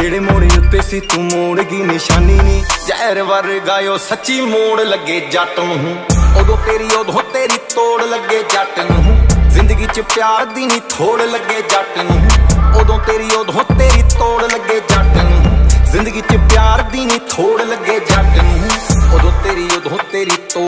ਜਿਹੜੇ ਮੋੜੇ ਉੱਤੇ ਸੀ, ਤੂੰ ਮੋੜ ਗਈ, ਨਿਸ਼ਾਨੀ ਨਹੀਂ ਜ਼ਹਿਰ ਵਰਗਾਇਓ ਸੱਚੀ ਮੋੜ ਲੱਗੇ ਜੱਟ ਨੂੰ। ਉਦੋਂ ਤੇਰੀ ਉਦੋਂ ਤੇਰੀ ਤੋੜ ਲੱਗੇ ਜੱਟ ਨੂੰ। ਜ਼ਿੰਦਗੀ 'ਚ ਪਿਆਰ ਦੀ ਨਹੀਂ ਥੋੜ ਲੱਗੇ ਜੱਟ ਨੂੰ। ਉਦੋਂ ਤੇਰੀ ਉਦੋਂ ਤੇਰੀ ਤੋੜ ਲੱਗੇ ਜੱਟ ਨੂੰ। ਜ਼ਿੰਦਗੀ 'ਚ ਪਿਆਰ ਦੀ ਨਹੀਂ ਥੋੜ ਲੱਗੇ ਜੱਟ ਨੂੰ। ਉਦੋਂ ਤੇਰੀ ਉਦੋਂ ਤੇਰੀ ਤੋੜ